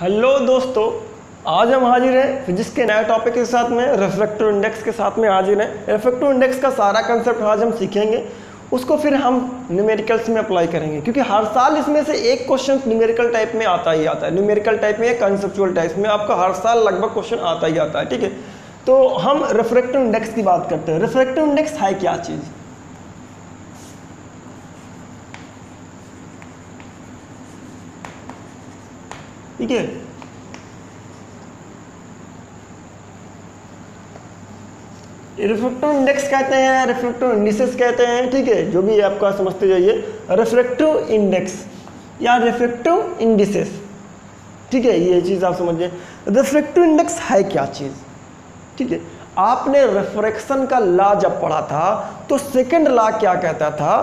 Hello दोस्तों, आज हम हाजिर हैं फिजिक्स के नए टॉपिक के साथ में रिफ्लेक्टिव इंडेक्स के साथ में हाजिर हैं। रिफ्लेक्टिव इंडेक्स का सारा कंसेप्ट आज हम सीखेंगे। उसको फिर हम न्यूमेरिकल्स में अप्लाई करेंगे, क्योंकि हर साल इसमें से एक क्वेश्चन न्यूमेरिकल टाइप में आता ही आता है। न्यूमेरिकल टाइप में या कंसेप्चुअल टाइप में आपका हर साल लगभग क्वेश्चन आता ही आता है, ठीक है? तो हम रिफ्लेक्टिव इंडेक्स की बात करते हैं। रिफ्लेक्टिव इंडेक्स है क्या चीज़? ठीक है? रिफ्लेक्टिव इंडेक्स कहते हैं रिफ्लेक्टिव इंडिसेस कहते हैं, ठीक है? जो भी आपका समझते जाइए। रिफ्लेक्टिव इंडेक्स या रिफ्लेक्टिव इंडिसेस ठीक है? ये चीज़ आप समझिए। रिफ्लेक्टिव इंडेक्स है क्या चीज़? ठीक है? आपने रिफ्रैक्शन का लॉ जब पढ़ा था तो सेकंड लॉ क्या कहता था?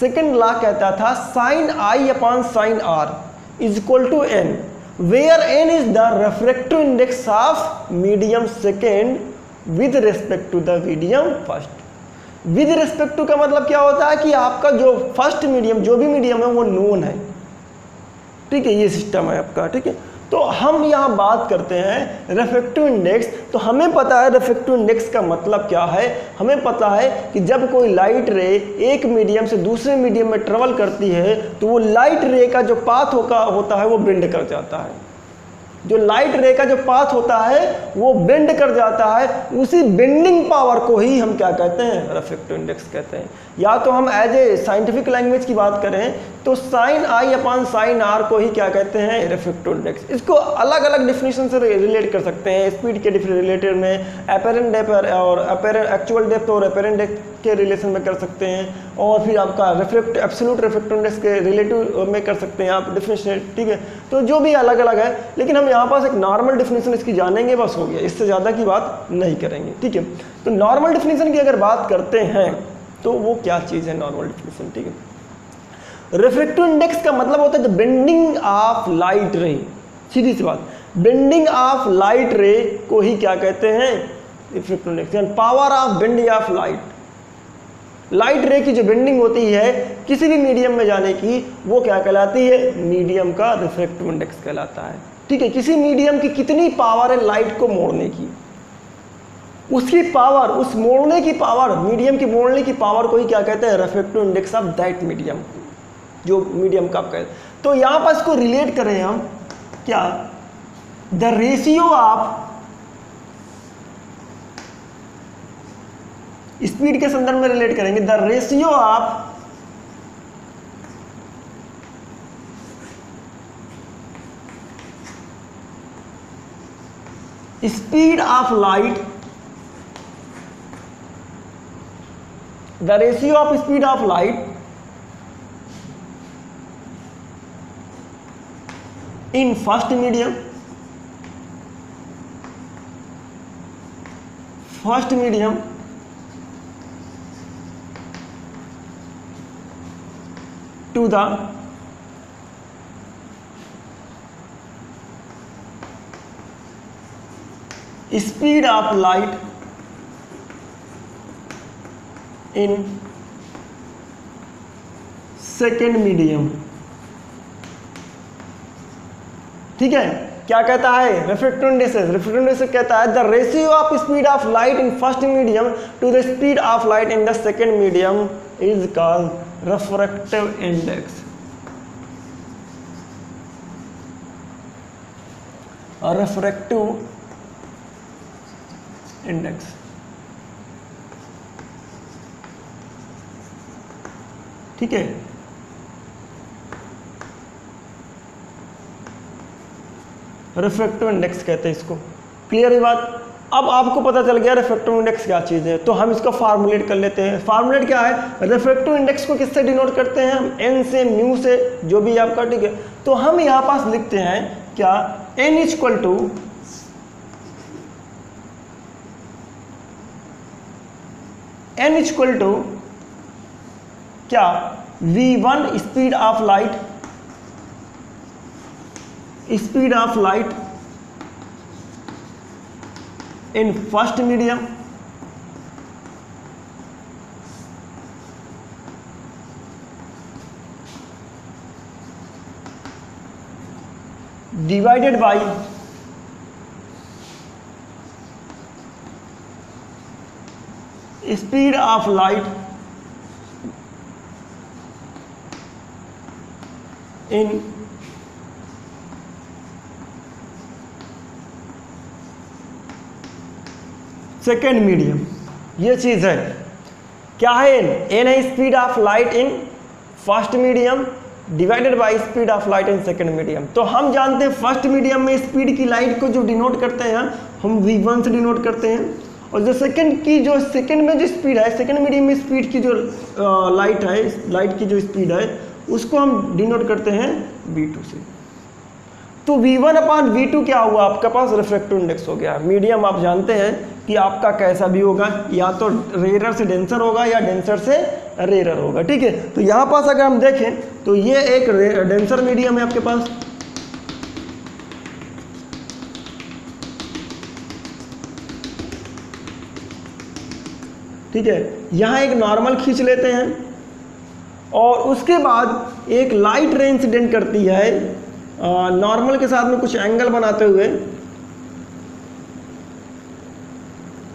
सेकंड लॉ कहता था sine I upon sine R is equal to N where N is the refractive index of medium second with respect to the medium first with respect to का मतलब क्या होता है कि आपका जो फ़र्स्ट मीडियम जो भी मीडियम है, वो नोन है। ठीक है, ये सिस्टम है आपका, ठीक है? तो हम यहाँ बात करते हैं रेफेक्टिव इंडेक्स तो हमें पता है रेफेक्टिव इंडेक्स का मतलब क्या है? हमें पता है कि जब कोई लाइट रे एक मीडियम से दूसरे मीडियम में ट्रेवल करती है तो वो लाइट रे का जो पाथ होगा होता है, वो बेंड कर जाता है। जो लाइट रे का जो पाथ होता है, वो बेंड कर जाता है, उसी बेंडिंग पावर को ही हम क्या कहते हैं? रिफ्लेक्टिव इंडेक्स कहते हैं। या तो हम एज ए साइंटिफिक लैंग्वेज की बात करें तो sine I upon sine R को ही क्या कहते हैं? रिफ्लेक्टिव इंडेक्स इसको अलग अलग डिफिनेशन से रिलेट कर सकते हैं। स्पीड के रिलेटेड में अपेरेंट डेप और अपेरेंट एक्चुअल डेप्थ और अपेरेंट डेप्थ के रिलेशन में कर सकते हैं, और फिर आपका रिफ्लेक्ट एब्सोल्यूट रिफ्लेक्टिव इंडेक्स के रिलेटिव में कर सकते हैं आप डिफिनेशन ठीक है? तो जो भी अलग अलग है, लेकिन हम यहाँ पास एक नॉर्मल डिफिनेशन इसकी जानेंगे, बस हो गया। इससे ज़्यादा की बात नहीं करेंगे, ठीक है? तो नॉर्मल डिफिनेशन की अगर बात करते हैं तो वो क्या चीज़ है नॉर्मल डिफिनेशन ठीक है? रिफ्लेक्टिव इंडेक्स का मतलब होता है बेंडिंग ऑफ़ लाइट रे सीधी सी बात बेंडिंग ऑफ़ लाइट रे को ही क्या कहते हैं? Reflective index power of bending of light light ray की जो बेंडिंग होती है, किसी भी मीडियम में जाने की, वो क्या कहलाती है? मीडियम का रिफ्रेक्टिव इंडेक्स कहलाता है। ठीक है, किसी मीडियम की कितनी पावर है लाइट को मोड़ने की? उसकी पावर उस मोड़ने की पावर मीडियम की मोड़ने की पावर को ही क्या कहते हैं? Refractive index of that medium जो मीडियम का आप कहते तो यहाँ पर इसको रिलेट करें हम। क्या? द रेशियो ऑफ़ स्पीड के संदर्भ में रिलेट करेंगे। The ratio of speed of light. The ratio of speed of light in first medium. First medium to the speed of light in second medium ठीक है? क्या कहता है? रिफ्लेक्टिव इंडेक्सेस कहता है the ratio of speed of light in first medium to the speed of light in the second medium is called refractive index refractive index ठीक है? Reflective index कहते हैं इसको। क्लियर है बात? अब आपको पता चल गया रिफ्लेक्टिव इंडेक्स क्या चीज़ है। तो हम इसको फार्मुलेट कर लेते हैं। फार्मुलेट क्या है? रिफ्लेक्टिव इंडेक्स को किससे डिनोट करते हैं हम? एन से म्यू से, जो भी आपका, ठीक है? तो हम यहाँ पास लिखते हैं क्या? N equal to N equal to क्या? V1 speed of light speed of light in first medium divided by speed of light in second medium ये चीज़ है। क्या है? एन एन है speed of light in first medium divided by speed of light in second medium तो हम जानते हैं फ़र्स्ट मीडियम में स्पीड की लाइट को जो डिनोट करते हैं, हम वी वन से डिनोट करते हैं। और जो सेकंड की जो सेकंड में जो स्पीड है सेकंड मीडियम में स्पीड की जो लाइट है लाइट की जो स्पीड है, उसको हम डिनोट करते हैं वी टू से। तो वी वन अपान वी क्या हुआ? आपके पास रिफ्लेक्टिव इंडेक्स हो गया। मीडियम आप जानते हैं कि आपका कैसा भी होगा, या तो रेरर से डेंसर होगा, या डेंसर से रेयर होगा, ठीक है? तो यहाँ पास अगर हम देखें तो ये एक डेंसर मीडियम है आपके पास। ठीक है? यहाँ एक नॉर्मल खींच लेते हैं, और उसके बाद एक लाइट रे इंसिडेंट करती है नॉर्मल के साथ में कुछ एंगल बनाते हुए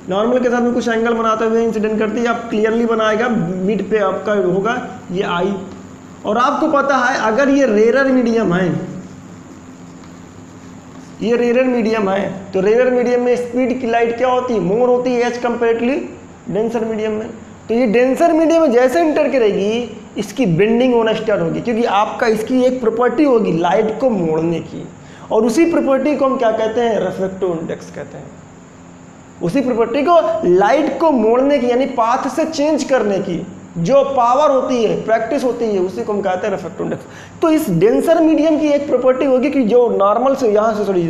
नॉर्मल के साथ में कुछ एंगल बनाते हुए इंसिडेंट करती है। आप क्लियरली बनाएगा मिड पे आपका होगा, ये आई और आपको पता है, अगर ये रेरर मीडियम है, ये रेरर मीडियम है तो रेरर मीडियम में स्पीड की लाइट क्या होती है? मोर होती है एज कंपेरेटली डेंसर मीडियम में। तो ये डेंसर मीडियम में जैसे इंटर करेगी, इसकी बेंडिंग होना स्टार्ट होगी, क्योंकि आपका इसकी एक प्रॉपर्टी होगी लाइट को मोड़ने की। और उसी प्रॉपर्टी को हम क्या कहते हैं? रिफ्लेक्टिव इंडेक्स कहते हैं। उसी प्रॉपर्टी को लाइट को मोड़ने की, यानी पाथ से चेंज करने की। जो पावर होती है प्रैक्टिस होती है, उसी को हम कहते हैं रिफ्लेक्टिव इंडेक्स तो इस डेंसर मीडियम की एक प्रॉपर्टी होगी कि जो नॉर्मल से यहाँ से सॉरी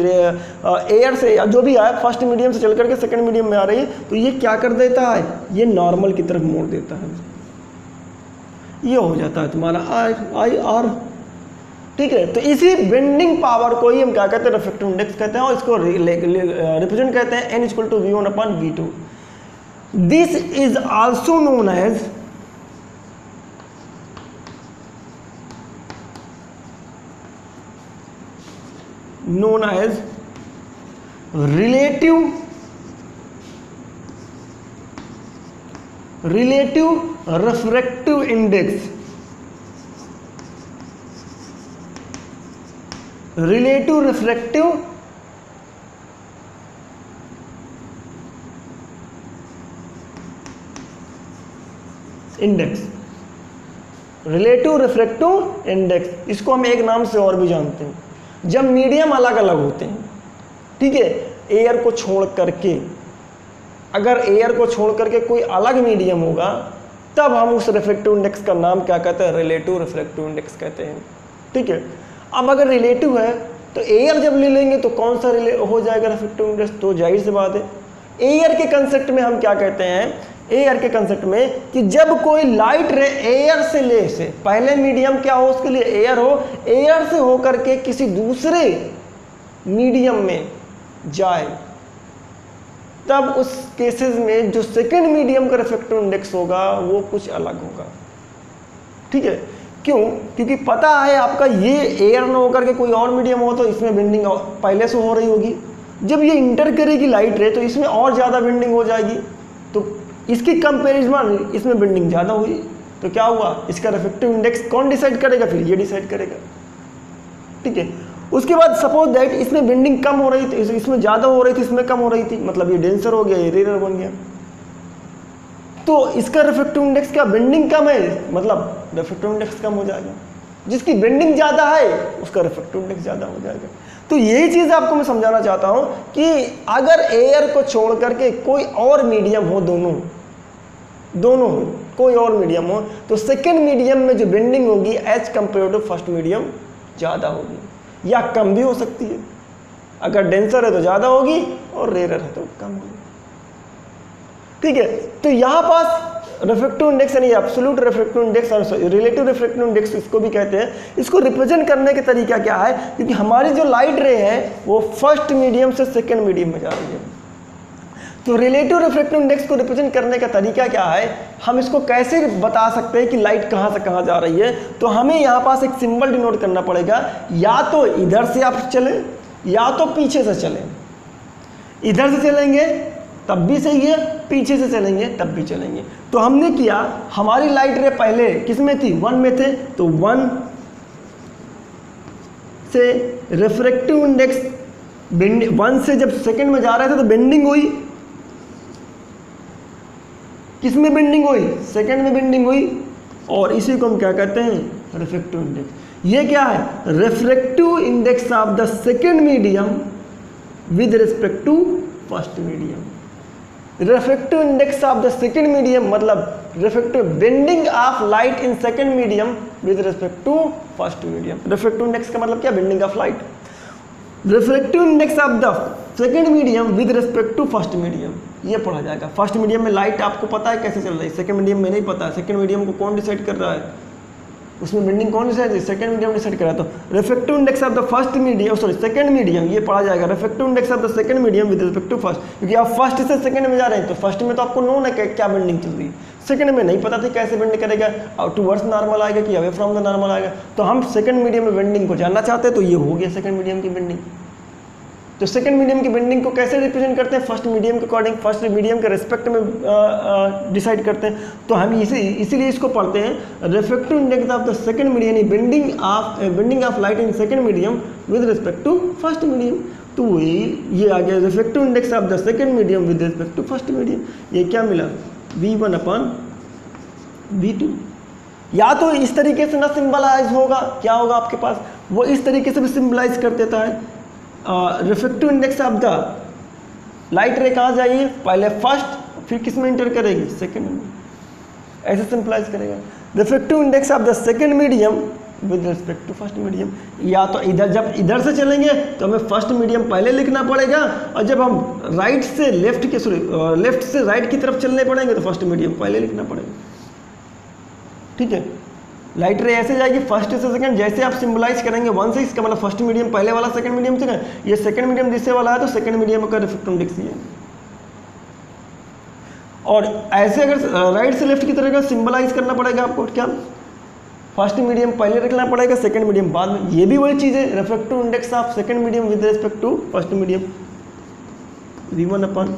एयर से या जो भी आए फ़र्स्ट मीडियम से चल करके सेकंड मीडियम में आ रही है तो ये क्या कर देता है? ये नॉर्मल की तरफ़ मोड़ देता है। ये हो जाता है तुम्हारा आई आई आर ठीक है? तो इसी बेंडिंग पावर को ही हम क्या कहते हैं? रिफ्लेक्टिव इंडेक्स कहते हैं और इसको रिप्रेजेंट कहते हैं N equal to V one upon V two this is also known as known as relative relative refractive index relative refractive index relative refractive index इसको हम एक नाम से और भी जानते हैं जब मीडियम अलग अलग होते हैं, ठीक है एयर को छोड़ करके, अगर एयर को छोड़ करके कोई अलग मीडियम होगा, तब हम उस रिफ्लेक्टिव इंडेक्स का नाम क्या कहते हैं? रिलेटिव रिफ्लेक्टिव इंडेक्स कहते हैं, ठीक है? अब अगर रिलेटिव है तो एयर जब ले लेंगे तो कौन सा रिले हो जाएगा रिफ्लेक्टिव इंडेक्स तो ज़ाहिर सी बात है एयर के कंसेप्ट में हम क्या कहते हैं? एयर के कंसेप्ट में कि जब कोई लाइट रे एयर से ले से, पहले मीडियम क्या हो उसके लिए एयर हो एयर से होकर के किसी दूसरे मीडियम में जाए, तब उस केसेस में जो सेकेंड मीडियम का रिफ्लेक्टिव इंडेक्स होगा, वो कुछ अलग होगा। ठीक है? क्यों? क्योंकि पता है आपका ये एयर न होकर के कोई और मीडियम हो तो इसमें बेंडिंग पहले से हो रही होगी। जब ये इंटर करेगी लाइट रे तो इसमें और ज़्यादा बेंडिंग हो जाएगी। तो इसकी कंपेरिजन इसमें बेंडिंग ज़्यादा हुई तो क्या हुआ? इसका रिफ्लेक्टिव इंडेक्स कौन डिसाइड करेगा? फिर ये डिसाइड करेगा। ठीक है? उसके बाद सपोज़ दैट इसमें बेंडिंग कम हो रही थी इसमें ज़्यादा हो रही थी, इसमें कम हो रही थी मतलब ये डेंसर हो गया, ये रेयर बन गया। तो इसका रिफ्लेक्टिव इंडेक्स क्या? बेंडिंग कम है मतलब रिफ्लेक्टिव इंडेक्स कम हो जाएगा। जिसकी बेंडिंग ज़्यादा है, उसका रिफ्लेक्टिव इंडेक्स ज़्यादा हो जाएगा। तो यही चीज़ आपको मैं समझाना चाहता हूँ कि अगर एयर को छोड़ करके कोई और मीडियम हो दोनों दोनों कोई और मीडियम हो तो सेकेंड मीडियम में जो बेंडिंग होगी as compare to first medium ज़्यादा होगी या कम भी हो सकती है। अगर डेंसर है तो ज़्यादा होगी और रेयर है तो कम होगी। ठीक है? तो यहाँ पास रिफ्लेक्टिव इंडेक्स यानी एब्सोल्यूट रिफ्लेक्टिव इंडेक्स और रिलेटिव रिफ्लेक्टिव इंडेक्स इसको भी कहते हैं। इसको रिप्रेजेंट करने का तरीका क्या है? क्योंकि हमारी जो लाइट रे है, वो फ़र्स्ट मीडियम से सेकेंड मीडियम में जा रही है। तो रिलेटिव रिफ्लेक्टिव इंडेक्स को रिप्रेजेंट करने का तरीका क्या है? हम इसको कैसे बता सकते हैं कि लाइट कहाँ से कहाँ जा रही है? तो हमें यहाँ पास एक सिंबल डिनोट करना पड़ेगा। या तो इधर से आप चलें, या तो पीछे से चलें। इधर से चलेंगे तब भी सही है, पीछे से चलेंगे, तब भी चलेंगे। तो हमने किया, हमारी लाइट रे पहले किसमें थी? वन में थे तो वन से रिफ्रेक्टिव इंडेक्स वन से जब सेकंड में जा रहे थे तो बेंडिंग हुई। किसमें बेंडिंग हुई? सेकंड में बेंडिंग हुई। और इसी को हम क्या कहते हैं? रिफ्रेक्टिव इंडेक्स ये क्या है? Refractive index of the second medium with respect to first medium refractive index of the second medium मतलब refractive bending of light in second medium with respect to first medium refractive index का मतलब क्या? Bending of light reflective index of the second medium with respect to first medium ये पढ़ा जाएगा। First medium में light आपको पता है कैसे चल रही है? सेकेंड मीडियम में नहीं पता सेकेंड मीडियम को कौन डिसाइड कर रहा है? उसमें बेंडिंग कौन सा है? सेकंड मीडियम डिसाइड करा तो refractive index of the first medium sorry second medium ये पढ़ा जाएगा। Refractive index of the second medium with respect to first क्योंकि आप फ़र्स्ट से सेकंड में जा रहे हैं तो फ़र्स्ट में तो आपको नो ना क्या बेंडिंग चल रही है। सेकंड में नहीं पता था कैसे बेंड करेगा, और टूवर्ड्स नॉर्मल आएगा कि अवे फ्रॉम द नॉर्मल आएगा। तो हम सेकंड मीडियम में बेंडिंग को जानना चाहते हैं तो ये हो गया सेकंड मीडियम की बेंडिंग तो सेकंड मीडियम की बेंडिंग को कैसे रिप्रेजेंट करते हैं? फ़र्स्ट मीडियम के अकॉर्डिंग फ़र्स्ट मीडियम के रिस्पेक्ट में डिसाइड करते हैं। तो हम इसी, इसीलिए इसको पढ़ते हैं। Reflective index of the second medium यानी bending of bending of light in second medium with respect to first medium तो वही, ये आ गया reflective index of the second medium with respect to first medium ये क्या मिला? V one upon V two या तो इस तरीके से ना सिंबलाइज होगा। क्या होगा आपके पास? वो इस तरीके से भी सिंबलाइज कर देता है। Reflective index of the. Light ray कहाँ जाइए पहले फ़र्स्ट फिर किसमें इंटर करेगी? सेकेंड में। ऐसे सिंपलाइज करेगा। Reflective index of the second medium with respect to first medium या तो इधर जब इधर से चलेंगे तो हमें फ़र्स्ट मीडियम पहले लिखना पड़ेगा, और जब हम राइट से लेफ़्ट के सॉरी लेफ़्ट से राइट की तरफ़ चलने पड़ेंगे तो फ़र्स्ट मीडियम पहले लिखना पड़ेगा। ठीक है? लाइट रे ऐसे जाएगी फ़र्स्ट से सेकंड जैसे आप सिंबलाइज करेंगे वन से इसका मतलब फ़र्स्ट मीडियम पहले वाला सेकंड मीडियम से ये सेकंड मीडियम जिससे वाला है तो सेकंड मीडियम का रिफ्लेक्टिव इंडेक्स ये और ऐसे अगर राइट से लेफ़्ट की तरह का सिंबलाइज करना पड़ेगा आपको, क्या? फ़र्स्ट मीडियम पहले रखना पड़ेगा सेकंड मीडियम बाद में। ये भी वही चीज़ है reflective index of second medium with respect to first medium v one upon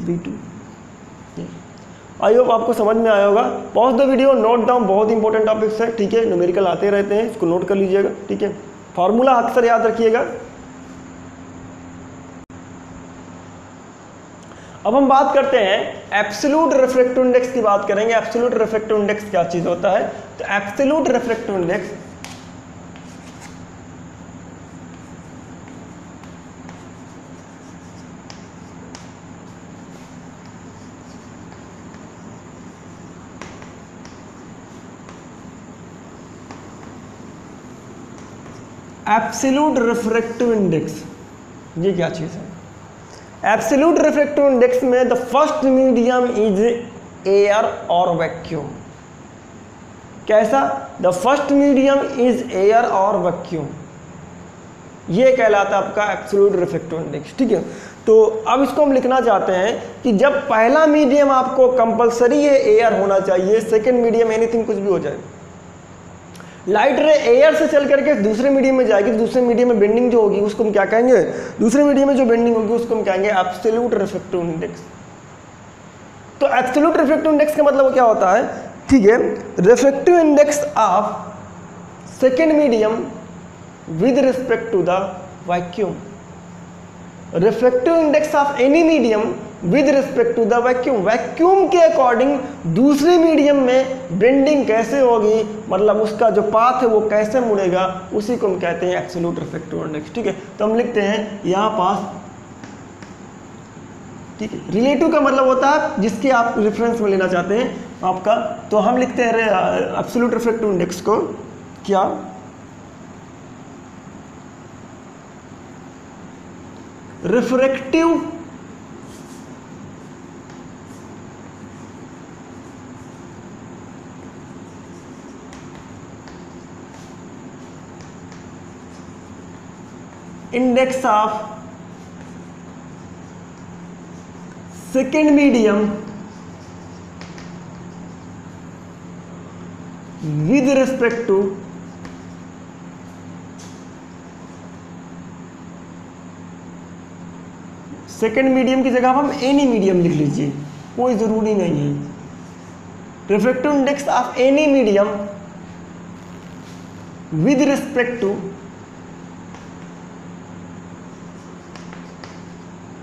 v two I hope आपको समझ में आया होगा। Pause the video note down बहुत इंपॉर्टेंट टॉपिक्स है, ठीक है? न्यूमेरिकल आते रहते हैं, इसको नोट कर लीजिएगा, ठीक है? फॉर्मूला अक्सर याद रखिएगा। अब हम बात करते हैं एब्सोल्यूट रिफ्लेक्टिव इंडेक्स की बात करेंगे। एब्सोल्यूट रिफ्लेक्टिव इंडेक्स क्या चीज़ होता है? तो absolute reflective index absolute refractive index ये क्या चीज़ है? एब्सोल्यूट रिफ्रेक्टिव इंडेक्स में the first medium is air और वैक्यूम कैसा? The first medium is air और वैक्यूम ये कहलाता है आपका एब्सोल्यूट रिफ्लेक्टिव इंडेक्स ठीक है? तो अब इसको हम लिखना चाहते हैं कि जब पहला मीडियम आपको कंपलसरी है एयर होना चाहिए सेकेंड मीडियम एनीथिंग कुछ भी हो जाए। लाइट रे एयर से चल करके दूसरे मीडियम में जाएगी दूसरे मीडियम में बेंडिंग जो होगी, उसको हम क्या कहेंगे? दूसरे मीडियम में जो बेंडिंग होगी, उसको हम कहेंगे एब्सोल्यूट रिफ्लेक्टिव इंडेक्स तो एब्सोल्यूट रिफ्लेक्टिव इंडेक्स का मतलब क्या होता है? ठीक है reflective index of second medium with respect to the vacuum reflective index of any medium with respect to the vacuum vacuum के अकॉर्डिंग दूसरे मीडियम में बेंडिंग कैसे होगी? मतलब उसका जो पाथ है वो कैसे मुड़ेगा? उसी को हम कहते हैं एक्सोल्यूट रिफ्लेक्टिव इंडेक्स ठीक है? तो हम लिखते हैं यहाँ पास, ठीक है? रिलेटिव का मतलब होता है जिसके आप रेफरेंस में लेना चाहते हैं आपका। तो हम लिखते हैं एब्सोल्यूट रिफ्लेक्टिव इंडेक्स को, क्या? Refractive index of second medium with respect to second medium की जगह हम एनी मीडियम लिख लीजिए, कोई ज़रूरी नहीं है। Reflective index of any medium with respect to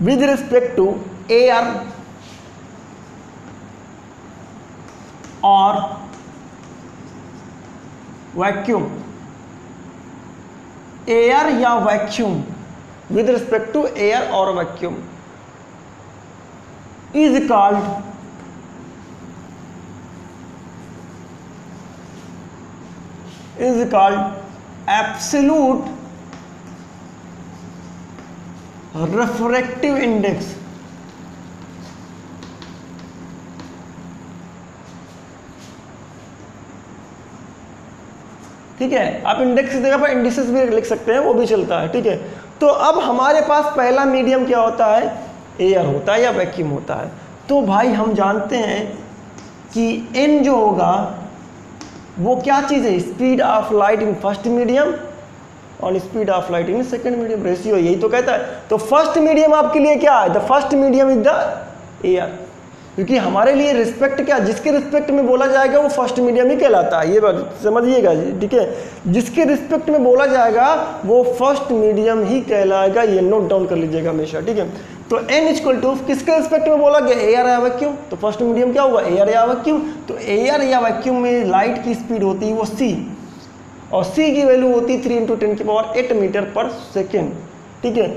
with respect to air or vacuum. Air या vacuum. With respect to air or vacuum. Is called is called absolute refractive index ठीक है? आप इंडेक्स की जगह पर इंडिसेस भी लिख सकते हैं, वो भी चलता है, ठीक है? तो अब हमारे पास पहला मीडियम क्या होता है? एयर होता है या वैक्यूम होता है। तो भाई हम जानते हैं कि एन जो होगा, वो क्या चीज़ है? Speed of light in first medium और speed of light in second medium ratio यही तो कहता है। तो फ़र्स्ट मीडियम आपके लिए क्या है? The first medium is the air क्योंकि हमारे लिए रिस्पेक्ट क्या, जिसके रिस्पेक्ट में बोला जाएगा, वो फ़र्स्ट मीडियम ही कहलाता है। ये बात समझिएगा जी ठीक है? जिसके रिस्पेक्ट में बोला जाएगा, वो फ़र्स्ट मीडियम ही कहलाएगा। ये नोट डाउन कर लीजिएगा हमेशा, ठीक है? तो एन इक्वल टू किसके रिस्पेक्ट में बोला गया? एयर या वैक्यूम तो फ़र्स्ट मीडियम क्या होगा? एयर या वैक्यूम तो एयर या वैक्यूम में लाइट की स्पीड होती है वो सी और सी की वैल्यू होती है थ्री इंटू टेन की power eight meter per second ठीक है?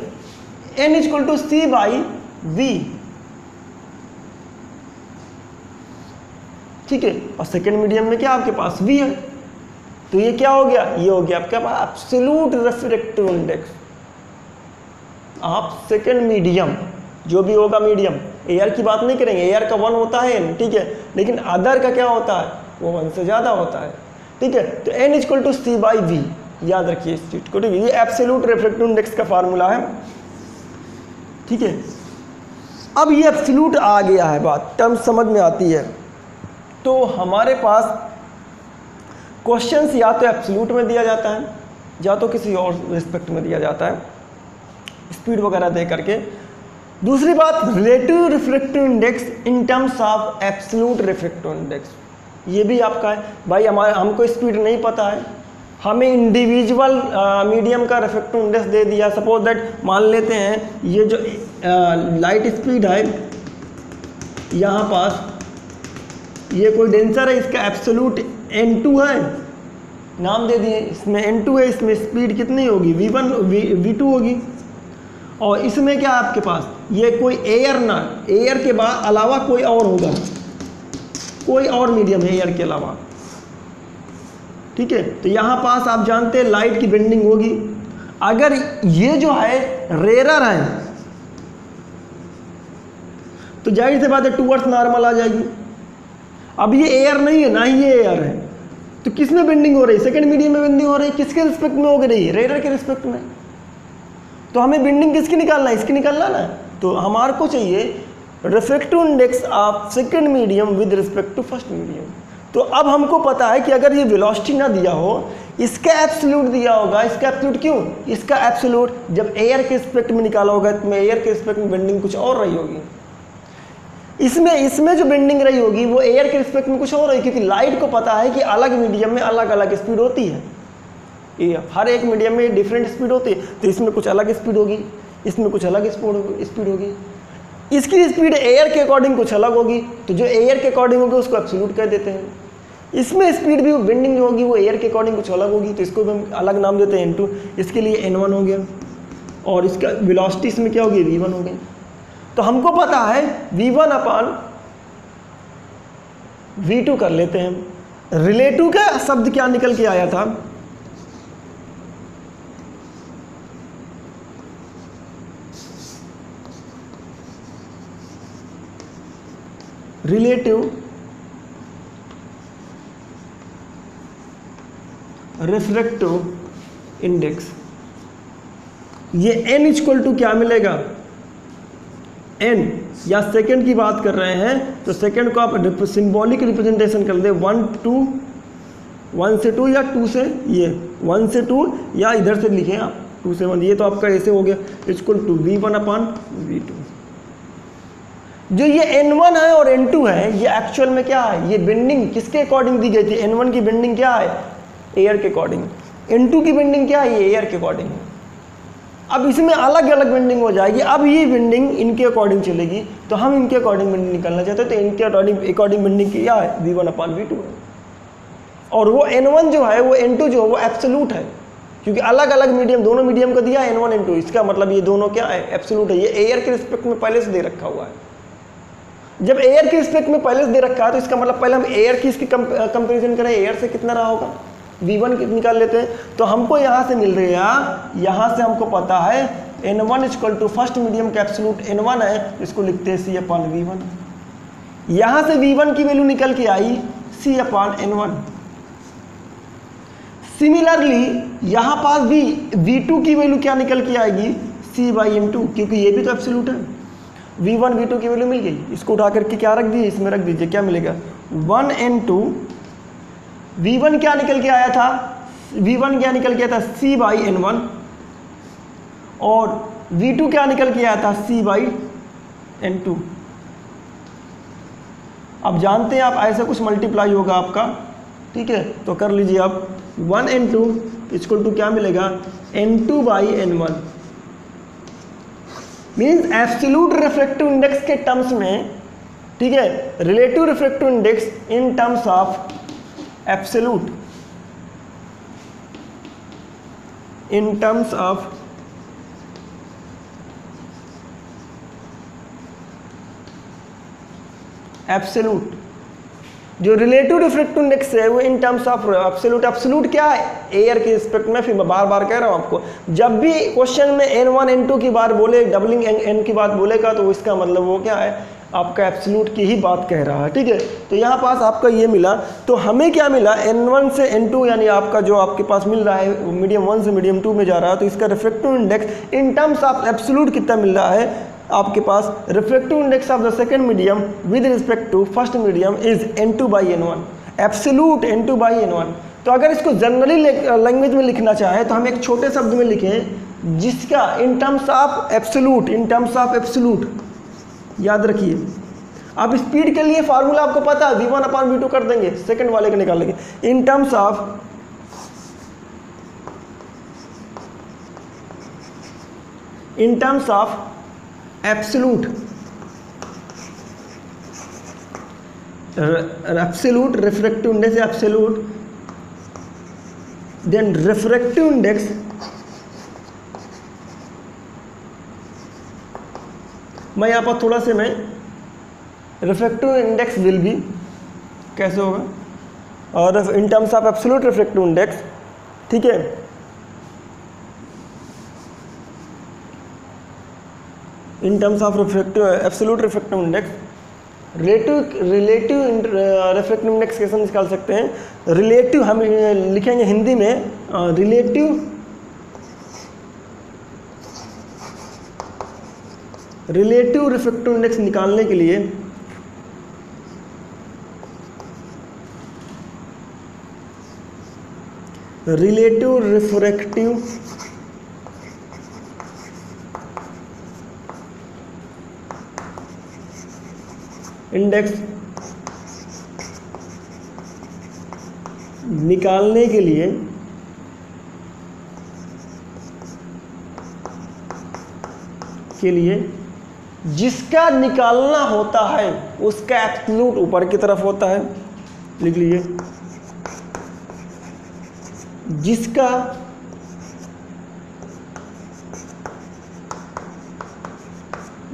N is equal to c by v ठीक है? और सेकेंड मीडियम में क्या आपके पास वी है? तो ये क्या हो गया? ये हो गया आपके पास एब्सोल्यूट रेफ्रेक्टिव इंडेक्स आप सेकेंड मीडियम जो भी होगा मीडियम एयर की बात नहीं करेंगे एयर का वन होता है ठीक है? लेकिन अदर का क्या होता है? वो वन से ज़्यादा होता है। ठीक है? तो n equal to c by v याद रखिए इस चीज़ को, ठीक है? ये एब्सोल्यूट रिफ्लेक्टिव इंडेक्स का फार्मूला है। ठीक है? अब ये एब्सोल्यूट आ गया है बात टर्म समझ में आती है। तो हमारे पास क्वेश्चंस या तो एब्सोल्यूट में दिया जाता है, या तो किसी और रिस्पेक्ट में दिया जाता है स्पीड वगैरह दे करके। दूसरी बात relative reflective index in terms of absolute reflective index ये भी आपका है। भाई, हमारे, हमको स्पीड नहीं पता है। हमें इंडिविजुअल मीडियम का रिफ्लेक्टिव इंडेक्स दे दिया। सपोज़ दैट मान लेते हैं, ये जो लाइट स्पीड है, यहाँ पास, ये कोई डेंसर है, इसका एब्सोल्यूट एन टू है। नाम दे दिए, इसमें एन टू है, इसमें स्पीड कितनी होगी? वी वन वी टू होगी। और इसमें क्या आपके पास? ये कोई एयर ना एयर के बाद अलावा कोई और होगा। कोई और मीडियम है एयर के अलावा। ठीक है? तो यहाँ पास आप जानते हैं लाइट की बेंडिंग होगी। अगर ये जो है रेरर है तो ज़ाहिर से बात है टूवर्ड्स नॉर्मल आ जाएगी। अब ये एयर नहीं है, ना ही ये एयर है। तो किसमें बेंडिंग हो रही है? सेकेंड मीडियम में बेंडिंग हो रही है? किसके रिस्पेक्ट में हो रही है? के रिस्पेक्ट में। तो हमें बेंडिंग किसकी निकालना है? इसकी निकालना ना तो हमारे को चाहिए reflective index of second medium with respect to first medium तो अब हमको पता है कि अगर ये वेलोसिटी ना दिया हो, इसका एब्सोल्यूट दिया होगा, इसका एब्सोल्यूट क्यों? इसका एब्सोल्यूट जब एयर के रिस्पेक्ट में निकाला होगा तो एयर के रिस्पेक्ट में बेंडिंग कुछ और रही होगी। इसमें इसमें जो बेंडिंग रही होगी, वो एयर के रिस्पेक्ट में कुछ और रही, क्योंकि लाइट को पता है कि अलग मीडियम में अलग अलग स्पीड होती है। ये हर एक मीडियम में डिफरेंट स्पीड होती है तो इसमें कुछ अलग स्पीड होगी, इसमें कुछ अलग स्पीड होगी। इसकी स्पीड एयर के अकॉर्डिंग कुछ अलग होगी। तो जो एयर के अकॉर्डिंग होगी, उसको एब्सोल्यूट कह देते हैं। इसमें स्पीड भी बेंडिंग जो होगी, वो एयर के अकॉर्डिंग कुछ अलग होगी। तो इसको भी हम अलग नाम देते हैं एन इसके लिए एन हो गया। और इसका वेलोसिटी इसमें क्या होगी? वी हो गया। तो हमको पता है v one upon v two कर लेते हैं। रिलेटिव का शब्द क्या निकल के आया था? रिलेटिव रिफ्रेक्टिव इंडेक्स ये n इक्वल टू क्या मिलेगा? एन या सेकंड की बात कर रहे हैं तो सेकंड को आप सिंबॉलिक रिप्रेजेंटेशन कर दे वन टू वन से टू या टू से ये वन से टू या इधर से लिखें आप टू से वन ये तो आपका ऐसे हो गया equal to v one upon v two जो ये N1 है और N2 है, ये एक्चुअल में क्या है? ये बिंडिंग किसके अकॉर्डिंग दी गई थी? N1 की बिंडिंग क्या है? एयर के अकॉर्डिंग N2 की बिंडिंग क्या है? ये एयर के अकॉर्डिंग है अब इसमें अलग अलग बिंडिंग हो जाएगी. अब ये बिंडिंग इनके अकॉर्डिंग चलेगी. तो हम इनके अकॉर्डिंग बिंडिंग निकालना चाहते हैं तो इनके अकॉर्डिंग अकॉर्डिंग बिंडिंग क्या है? V one upon v two है. और वो N1 जो है, वो N2 जो है, वो एब्सोलूट है. क्योंकि अलग अलग मीडियम दोनों मीडियम को दिया है N1 N2 इसका मतलब ये दोनों क्या है? एब्सोलूट है. ये एयर के रिस्पेक्ट में पहले से दे रखा हुआ है. जब एयर के रिस्पेक्ट में पहले से दे रखा है तो इसका मतलब पहले हम एयर की इसकी कंपेरिजन करें एयर से कितना रहा होगा? वी वन निकाल लेते हैं। तो हमको यहाँ से मिल रही यहाँ से हमको पता है n one equal to first medium का एन वन है, इसको लिखते हैं सी अपॉन वी वन यहाँ से वी वन की वैल्यू निकल के आई c upon n one similarly यहाँ पास भी वी टू की वैल्यू क्या निकल के आएगी? सी बाई एन टू क्योंकि ये भी तो एब्सोलूट है। वी वन वी टू की वैल्यू मिल गई। इसको उठा करके क्या रख दीजिए? इसमें रख दीजिए, क्या मिलेगा? One n two v one क्या निकल के आया था? वी वन क्या निकल के आया था? सी बाई एन वन और वी टू क्या निकल के आया था? सी बाई एन टू अब जानते हैं आप, ऐसा कुछ मल्टीप्लाई होगा आपका। ठीक है? तो कर लीजिए आप। One n two equal to क्या मिलेगा? N two by n one means absolute reflective index के टर्म्स में, ठीक है relative reflective index in terms of absolute in terms of absolute जो रिलेटिव रिफ्लेक्टिव इंडेक्स है वो in terms of absolute absolute क्या है? एयर के रिस्पेक्ट में फिर बार बार कह रहा हूँ आपको। जब भी क्वेश्चन में एन वन एन टू की बात बोले डबलिंग एन एन की बात बोलेगा तो इसका मतलब वो क्या है? आपका एब्सोलूट की ही बात कह रहा है, ठीक है? तो यहाँ पास आपका ये मिला। तो हमें क्या मिला? एन वन से एन टू यानी आपका जो आपके पास मिल रहा है मीडियम वन से मीडियम टू में जा रहा है तो इसका reflective index in terms of absolute कितना मिल रहा है? आपके पास reflective index of the second medium with respect to first medium is n two by n one absolute n two by n one तो अगर इसको जनरली लैंग्वेज में लिखना चाहे तो हम एक छोटे शब्द में लिखें, जिसका in terms of absolute in terms of absolute याद रखिए। अब स्पीड के लिए फार्मूला आपको पता है v one upon v two कर देंगे सेकंड वाले का निकालेंगे in terms of in terms of absolute absolute refractive index absolute then refractive index मैं यहाँ पर थोड़ा से मैं रिफ्लेक्टिव इंडेक्स विल बी कैसे होगा? और in terms of absolute reflective index ठीक है? In terms of reflective absolute reflective index relative relative reflective index कैसे निकाल सकते हैं। रिलेटिव हम लिखेंगे हिंदी में रिलेटिव रिलेटिव रिफ्लेक्टिव इंडेक्स निकालने के लिए रिलेटिव रिफ्रैक्टिव इंडेक्स निकालने के लिए के लिए जिसका निकालना होता है, उसका एब्सलूट ऊपर की तरफ़ होता है। लिख लीजिए जिसका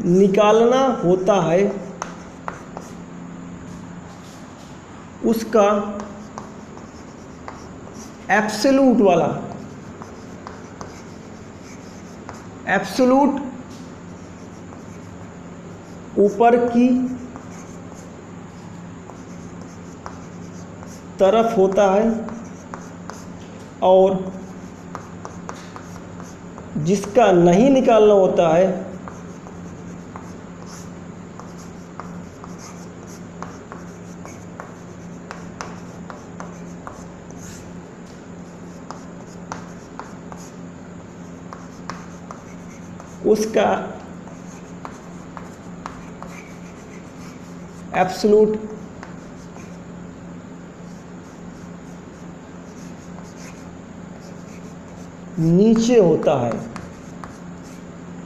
निकालना होता है उसका एप्सलूट वाला एप्सलूट ऊपर की तरफ़ होता है और जिसका नहीं निकालना होता है उसका एब्सोलूट नीचे होता है।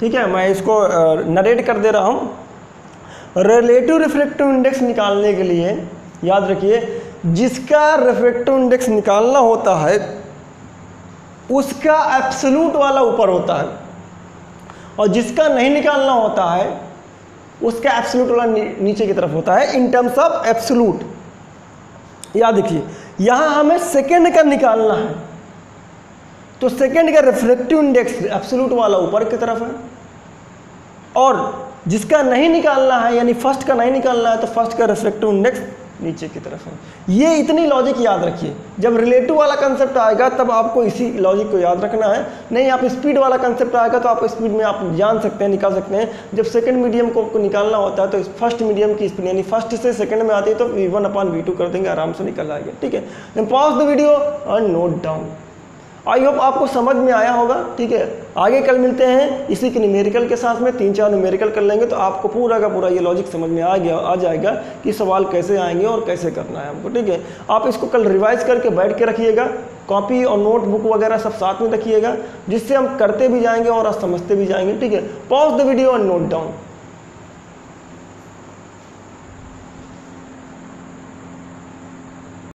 ठीक है, मैं इसको नरेट कर दे रहा हूँ। रिलेटिव रिफ्लेक्टिव इंडेक्स निकालने के लिए, याद रखिए, जिसका रिफ्लेक्टिव इंडेक्स निकालना होता है, उसका एब्सोलूट वाला ऊपर होता है। और जिसका नहीं निकालना होता है, उसका एब्सोलूट वाला नीचे की तरफ़ होता है। इन टर्म्स ऑफ़ एब्सोलूट याद देखिए यहाँ हमें सेकेंड का निकालना है। तो सेकेंड का रिफ्लेक्टिव इंडेक्स एब्सोलूट वाला ऊपर की तरफ़ है। और जिसका नहीं निकालना है, यानी फ़र्स्ट का नहीं निकालना है तो फ़र्स्ट का रिफ्लेक्टिव इंडेक्स नीचे की तरफ़ है। ये इतनी लॉजिक याद रखिए। जब रिलेटिव वाला कंसेप्ट आएगा तब आपको इसी लॉजिक को याद रखना है। नहीं आप स्पीड वाला कंसेप्ट आएगा तो आप स्पीड में आप जान सकते हैं निकाल सकते हैं। जब सेकंड मीडियम को, आपको निकालना होता है तो फ़र्स्ट मीडियम की स्पीड यानी फ़र्स्ट से सेकंड में आती है तो v one upon v two कर देंगे आराम से निकल आएगा। ठीक है? पॉज द वीडियो और नोट डाउन आई होप आपको समझ में आया होगा। ठीक है? आगे कल मिलते हैं। इसी के न्यूमेरिकल के साथ में तीन चार न्यूमेरिकल कर लेंगे तो आपको पूरा का पूरा ये लॉजिक समझ में आ गया, आ जाएगा कि सवाल कैसे आएँगे और कैसे करना है हमको, ठीक है? आप इसको कल रिवाइज करके बैठ के रखिएगा कॉपी और नोटबुक वगैरह सब साथ में रखिएगा, जिससे हम करते भी जाएँगे और समझते भी जाएँगे, ठीक है? Pause the video and note down